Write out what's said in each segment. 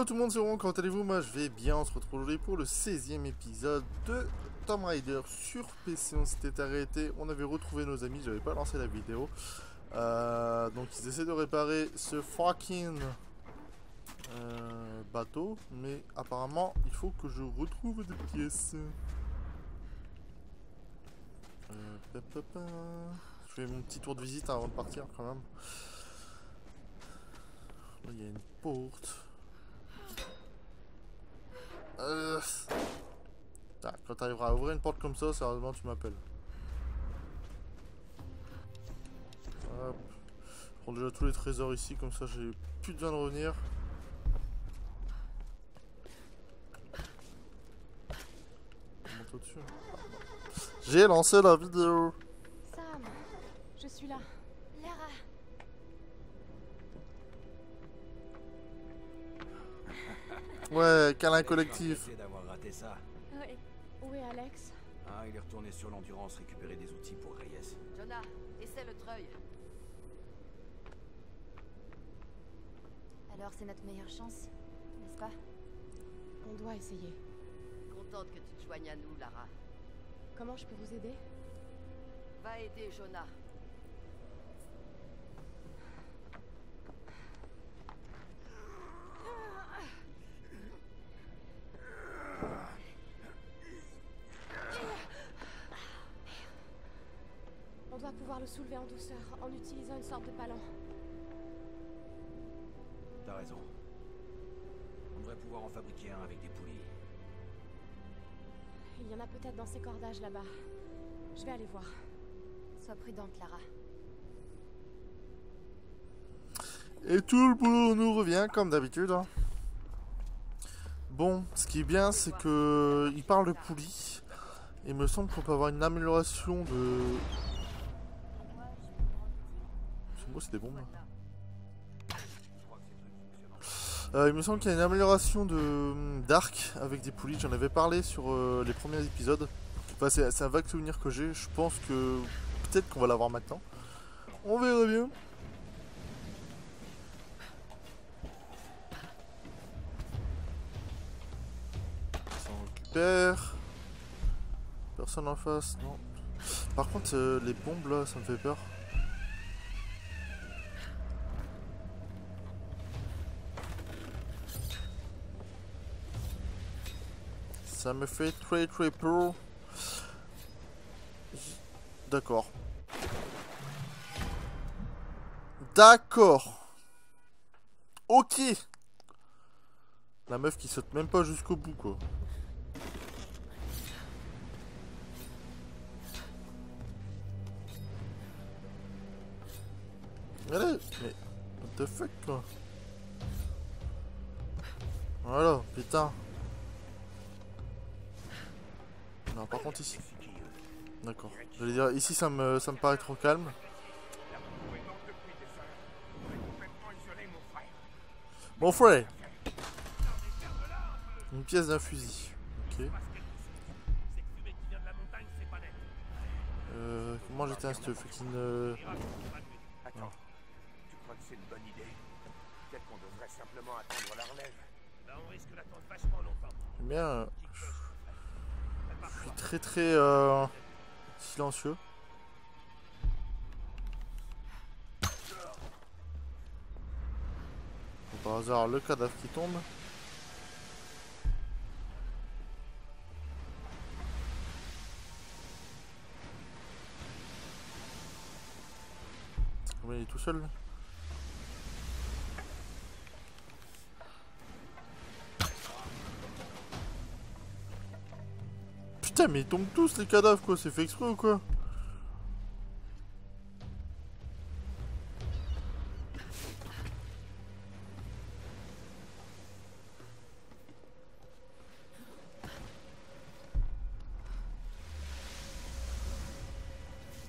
Hello tout le monde, c'est Ron, comment allez-vous? Moi je vais bien, on se retrouve aujourd'hui pour le 16e épisode de Tomb Raider sur PC. On s'était arrêté, on avait retrouvé nos amis, j'avais pas lancé la vidéo. Euh, donc ils essaient de réparer ce fucking euh, bateau, mais apparemment il faut que je retrouve des pièces. Euh. Je fais mon petit tour de visite avant de partir quand même. Là, il y a une porte. Euh... Ah, quand tu arriveras à ouvrir une porte comme ça, sérieusement, tu m'appelles. Hop. Je prends déjà tous les trésors ici, comme ça j'ai plus besoin de revenir. J'ai lancé la vidéo. Sam, je suis là. Lara, Ouais, câlin collectif. D'avoir raté ça. Ouais. Où est Alex? Ah, il est retourné sur l'endurance récupérer des outils pour Reyes. Jonah, essaie le treuil. Alors c'est notre meilleure chance, n'est-ce pas? On doit essayer. Contente que tu te joignes à nous, Lara. Comment je peux vous aider? Va aider Jonah. Soulever en douceur en utilisant une sorte de palan. T'as raison. On devrait pouvoir en fabriquer un avec des poulies. Il y en a peut-être dans ces cordages là-bas. Je vais aller voir. Sois prudente, Lara. Et tout le boulot nous revient comme d'habitude. hein. Bon, ce qui est bien, c'est que il parle de poulie. Il me semble qu'on peut avoir une amélioration de. C'est des bombes. Il me semble qu'il y a une amélioration de d'arc avec des poulies. J'en avais parlé sur euh, les premiers épisodes. C'est un vague souvenir que j'ai. Je pense que peut-être qu'on va l'avoir maintenant. On verra bien. Ça récupère. Personne en face, non. Par contre, euh, les bombes là, ça me fait peur. Ça me fait très très peur. D'accord. D'accord. Ok. La meuf qui saute même pas jusqu'au bout quoi. Allez, mais what the fuck quoi. Voilà, putain. Non, par contre ici. D'accord. Je vais dire, ici ça me, ça me paraît trop calme. Mon frère Une pièce d'un fusil. Ok. Euh, comment j'éteins ce fucking... euh, Attends, tu crois que c'est une bonne idée? Peut-être qu'on devrait simplement attendre la relève. Là, on risque d'attendre vachement longtemps. J'aime bien... très très... euh, silencieux. Par hasard, le cadavre qui tombe. Oui, tout seul. Mais ils tombent tous les cadavres quoi, c'est fait exprès ou quoi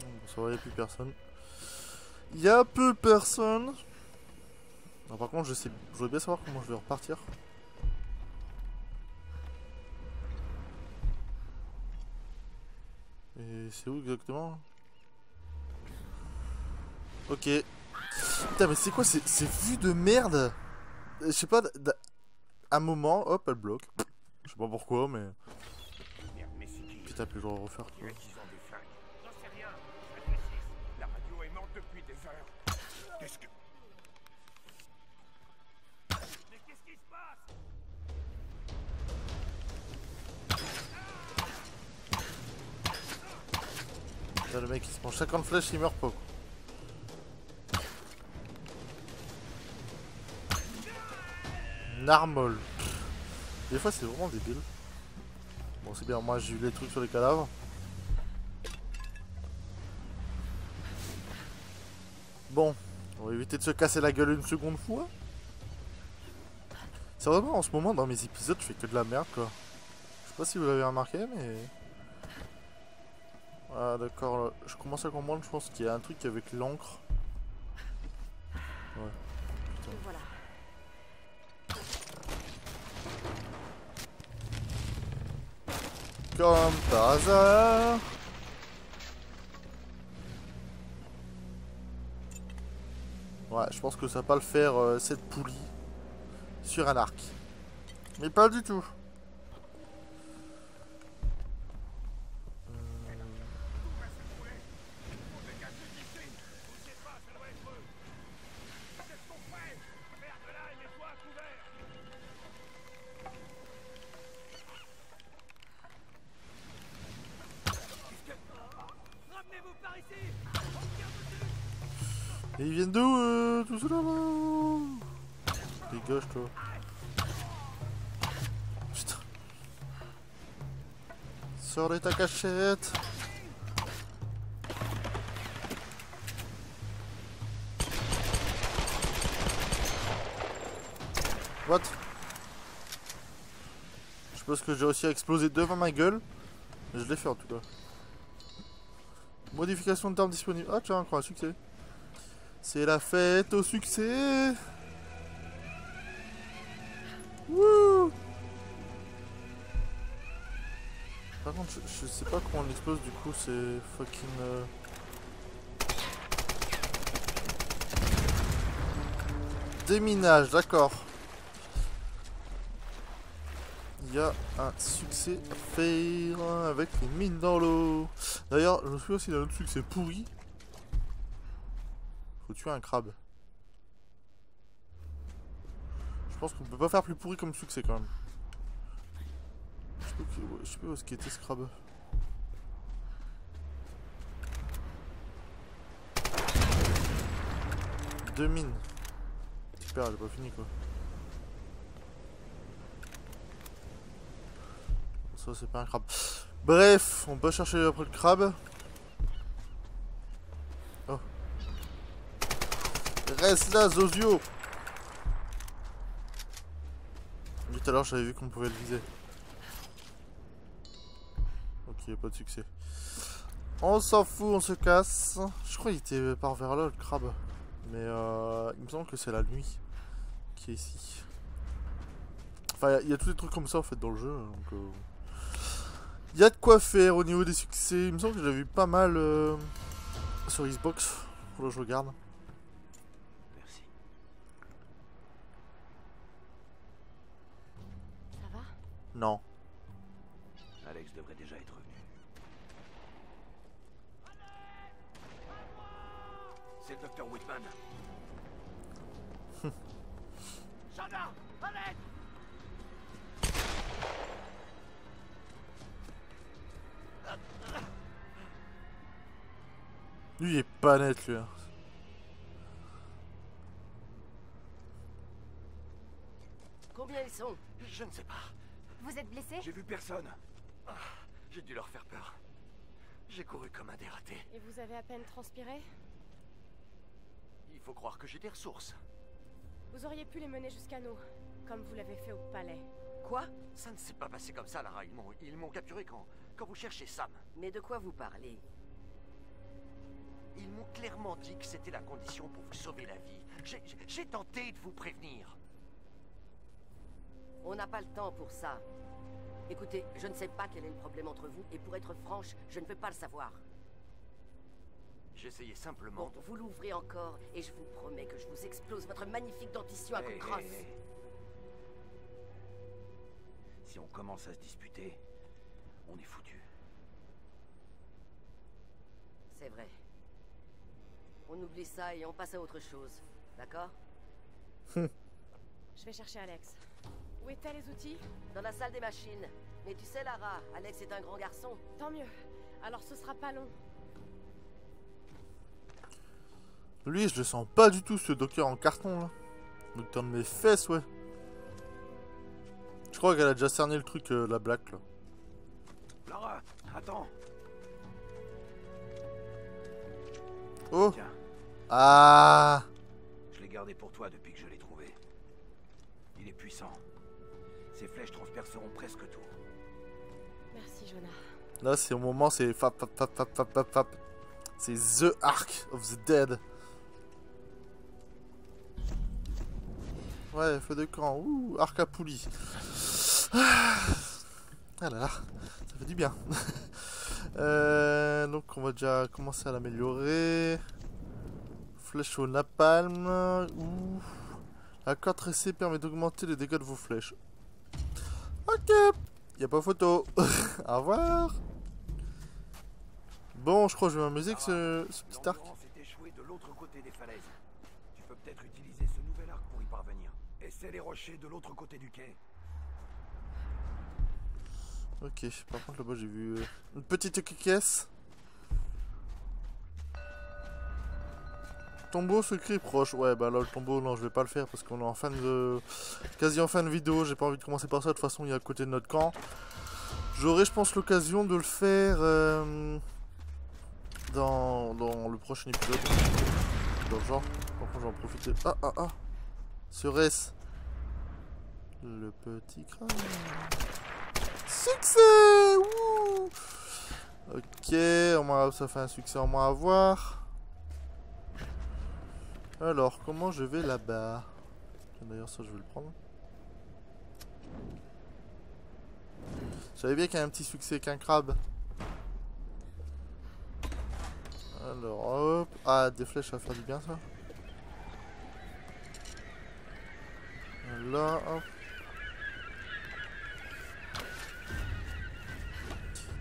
Bon, ça va, y a plus personne. Y a peu personne. Par contre, je sais, je voudrais bien savoir comment je vais repartir. C'est où exactement Ok. Putain, mais c'est quoi ces, ces vues de merde Je sais pas. un moment, hop, elle bloque. Je sais pas pourquoi, mais à petit, je dois refaire. Le mec il se prend 50 flèches, il meurt pas. Narmol. Des fois c'est vraiment débile. Bon c'est bien, moi j'ai eu les trucs sur les cadavres. Bon, on va éviter de se casser la gueule une seconde fois. C'est vraiment en ce moment dans mes épisodes je fais que de la merde quoi. Je sais pas si vous l'avez remarqué mais... Ah d'accord, je commence à comprendre, je pense qu'il y a un truc avec l'encre. Ouais. Voilà. Comme par hasard. Ouais, je pense que ça va pas le faire euh, cette poulie sur un arc. Mais pas du tout. Viennent d'où euh, tout cela là Dégage toi. Putain. Sors de ta cachette. What? Je pense que j'ai réussi à exploser devant ma gueule. Mais je l'ai fait en tout cas. Modification de termes disponible. Ah tiens, encore un succès. C'est la fête au succès Wouh Par contre, je, sais pas comment on explose du coup, c'est fucking... euh, Déminage, d'accord. Il y a un succès à faire avec les mines dans l'eau. D'ailleurs, je me souviens aussi d'un autre succès pourri. Faut tuer un crabe. Je pense qu'on peut pas faire plus pourri comme succès quand même. Je sais pas, où est-ce qu'il était ce crabe. Deux mines. Super, elle est pas finie quoi. Ça c'est pas un crabe. Bref, on peut chercher après le crabe. Reste là, Zozio Tout à l'heure, j'avais vu qu'on pouvait le viser. Ok, pas de succès. On s'en fout, on se casse. Je crois qu'il était par vers là, le crabe. Mais euh, il me semble que c'est la nuit qui est ici. Enfin, il y, a tous les trucs comme ça en fait dans le jeu. Donc, euh, il y a de quoi faire au niveau des succès. Il me semble que j'ai vu pas mal euh, sur Xbox. Que je regarde. Merci. Ça va Non. Alex devrait déjà être revenu. C'est le docteur Whitman. À l'aide Lui, il est pas net, lui. hein. Combien ils sont? Je ne sais pas. Vous êtes blessé J'ai vu personne. Ah, J'ai dû leur faire peur. J'ai couru comme un dératé. Et vous avez à peine transpiré Il faut croire que j'ai des ressources. Vous auriez pu les mener jusqu'à nous, comme vous l'avez fait au palais. Quoi Ça ne s'est pas passé comme ça, Lara. Ils m'ont, capturé quand, quand vous cherchez Sam. Mais de quoi vous parlez Ils m'ont clairement dit que c'était la condition pour vous sauver la vie. J'ai tenté de vous prévenir. On n'a pas le temps pour ça. Écoutez, je ne sais pas quel est le problème entre vous, et pour être franche, je ne veux pas le savoir. J'essayais simplement Bon, vous l'ouvrez encore, et je vous promets que je vous explose votre magnifique dentition à coups de crosse. Hé, hé, hé. Si on commence à se disputer, on est foutu. C'est vrai. On oublie ça et on passe à autre chose. D'accord? Je vais chercher Alex. Où étaient les outils Dans la salle des machines. Mais tu sais, Lara, Alex est un grand garçon. Tant mieux. Alors ce sera pas long. Lui, je le sens pas du tout, ce docker en carton, là. Docteur de mes fesses, ouais. Je crois qu'elle a déjà cerné le truc, euh, la black, là. Lara, attends. Oh Tiens, Ah je l'ai gardé pour toi depuis que je l'ai trouvé. Il est puissant. Ses flèches transperceront presque tout. Merci, Jonah. Là, c'est au moment, c'est fap, fap, fap, fap, fap, fap, fap. C'est The Ark of the Dead. Ouais, feu de camp. Ouh, arc à poulie. Ah Ah là là, ça fait du bien. Euh, donc, on va déjà commencer à l'améliorer. Flèche au napalm. Ouh. La corde tressée permet d'augmenter les dégâts de vos flèches. Ok, y a pas photo. au revoir. Bon, je crois que je vais m'amuser avec ce, ce petit arc. De l'autre côté des falaises. Tu peux peut-être utiliser ce nouvel arc pour y parvenir. Essaie les rochers de l'autre côté du quai. Ok, par contre là-bas j'ai vu euh, une petite caisse. Tombeau secret proche. Ouais, bah là le tombeau, non, je vais pas le faire parce qu'on est en fin de. quasi en fin de vidéo. J'ai pas envie de commencer par ça. De toute façon, il est à côté de notre camp. J'aurai, je pense, l'occasion de le faire euh, dans, dans le prochain épisode. Dans le genre. Par contre, j'en profiter. Ah, ah, ah. Serait-ce le petit crâne? Succès Wouh Ok, ça fait un succès en moins à voir. Alors, comment je vais là-bas? D'ailleurs, ça, je vais le prendre. Je savais bien qu'il y a un petit succès qu'un crabe. Alors, hop. Ah, des flèches, ça va faire du bien, ça. Là, hop.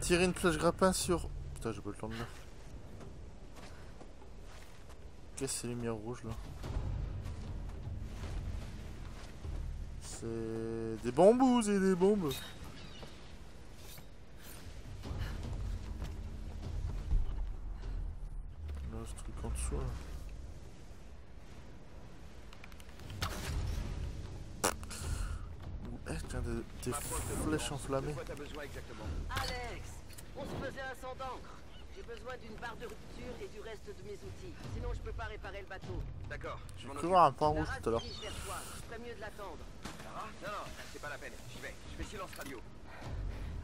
Tirer une flèche grappin sur... Putain, j'ai pas le temps de lire. Qu'est-ce que ces lumières rouges là C'est des bambous et des bombes. Là, ce truc en dessous là. Eh, tiens, des, des flèches enflammées. Alex On se faisait un sang d'encre. J'ai besoin d'une barre de rupture et du reste de mes outils. Sinon, je peux pas réparer le bateau. D'accord, je occupe. voir un point rouge tout à l'heure. mieux de l'attendre. Sarah Non, non, c'est pas la peine. J'y vais. Je fais silence radio.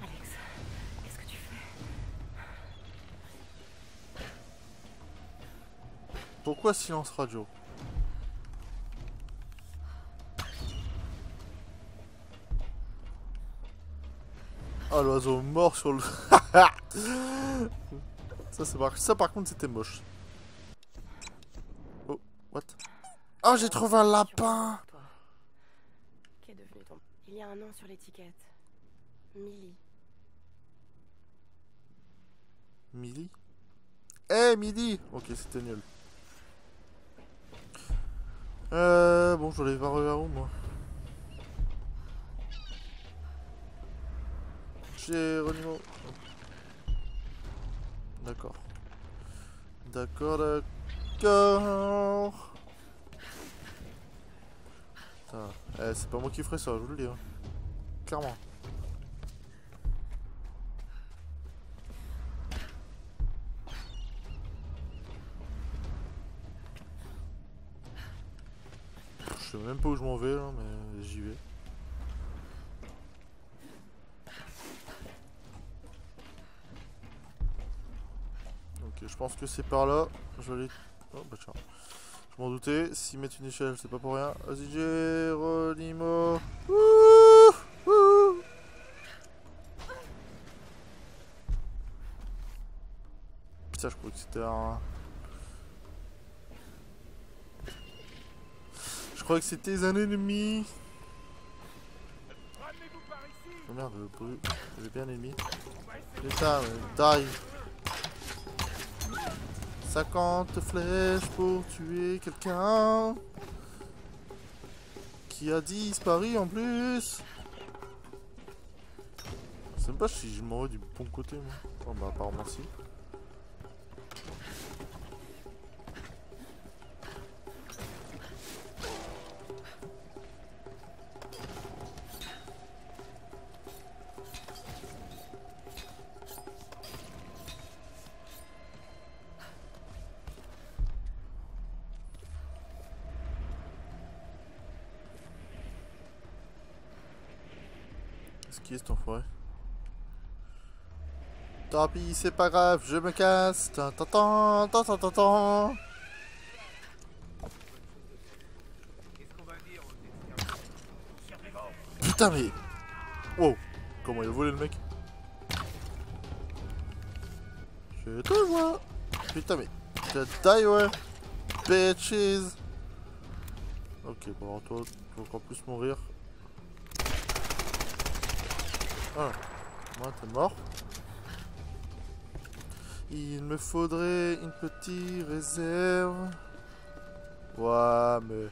Alex, qu'est-ce que tu fais? Pourquoi silence radio? Ah l'oiseau mort sur le... ça c'est par... ça par contre c'était moche. Oh, what? Oh j'ai trouvé un lapin. Qu'est devenu ton... Il y a un nom sur l'étiquette. Millie. Millie? Eh Millie Ok c'était nul. Euh... Bon je l'ai pas vers où moi? Geronimo. D'accord. D'accord, d'accord. Eh, c'est pas moi qui ferai ça, je vous le dis. hein. Clairement. Je sais même pas où je m'en vais là, mais j'y vais. Ok, je pense que c'est par là. Je aller. Oh bah tiens. Je m'en doutais. S'ils mettent une échelle, c'est pas pour rien. Vas-y, Geronimo. Putain, je crois que c'était un. Je crois que c'était un ennemi. Oh merde. J'ai bien ennemi. Putain, mais die. 50 flèches pour tuer quelqu'un qui a disparu en plus. Je sais pas si je m'en vais du bon côté moi. Oh bah apparemment si. Tant pis, c'est pas grave, je me casse. Tan, tan, tan, tan, tan, tan, tan. Qu'est-ce qu'on va dire aux exterminateurs Survivants Putain mais... Wow Comment il a volé le mec Je te vois Putain mais... Je die ouais Bitches Ok bon toi, tu vas encore plus mourir. Ah, moi t'es mort. Il me faudrait une petite réserve. Ouais mais...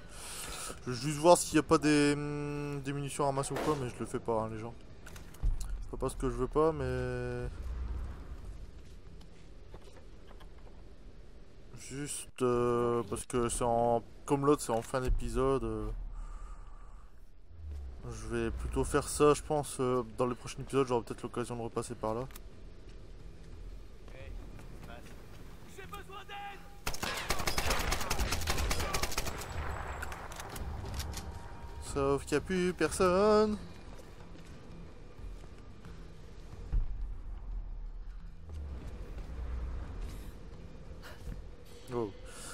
Je veux juste voir s'il n'y a pas des, hum, des munitions ramassées ou quoi, mais je le fais pas, hein, les gens. C'est pas parce que je veux pas, mais. Juste euh, parce que c'est en. Comme l'autre, c'est en fin d'épisode. euh, Je vais plutôt faire ça, je pense. euh, dans les prochains épisodes, j'aurai peut-être l'occasion de repasser par là. J'ai besoin d'aide Sauf qu'il n'y a plus personne. Oh.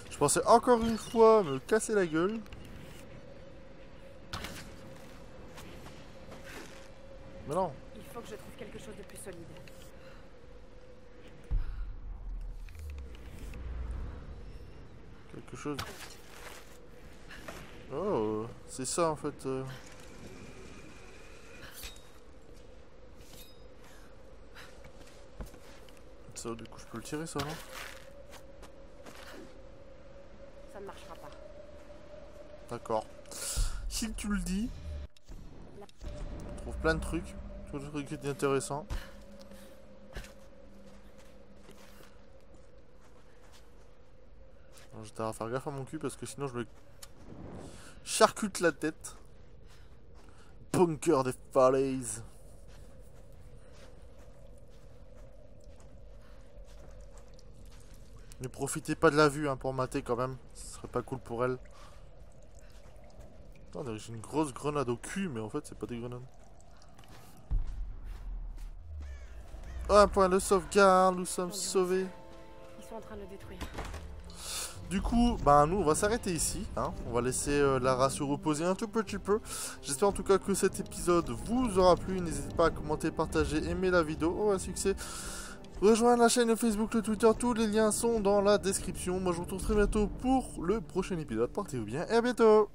Je pensais encore une fois me casser la gueule. Mais non. Il faut que je trouve quelque chose de plus solide. Quelque chose. Oh, c'est ça en fait. euh. Ça, du coup, je peux le tirer ça, non? Ça ne marchera pas. D'accord. Si tu le dis, on trouve plein de trucs. Tout le truc est intéressant. J'étais à faire gaffe à mon cul parce que sinon je me charcute la tête. Bunker des falaises. Ne profitez pas de la vue hein, pour mater quand même. Ce serait pas cool pour elle. Attends, j'ai une grosse grenade au cul, mais en fait, c'est pas des grenades. Oh, un point de sauvegarde, nous sommes sauvés. Ils sont en train de le détruire. Du coup, bah nous on va s'arrêter ici. hein. On va laisser euh, Lara se reposer un tout petit peu. J'espère en tout cas que cet épisode vous aura plu. N'hésitez pas à commenter, partager, aimer la vidéo. Oh, un succès. Rejoindre la chaîne Facebook, le Twitter, tous les liens sont dans la description. Moi je vous retrouve très bientôt pour le prochain épisode. Portez-vous bien et à bientôt.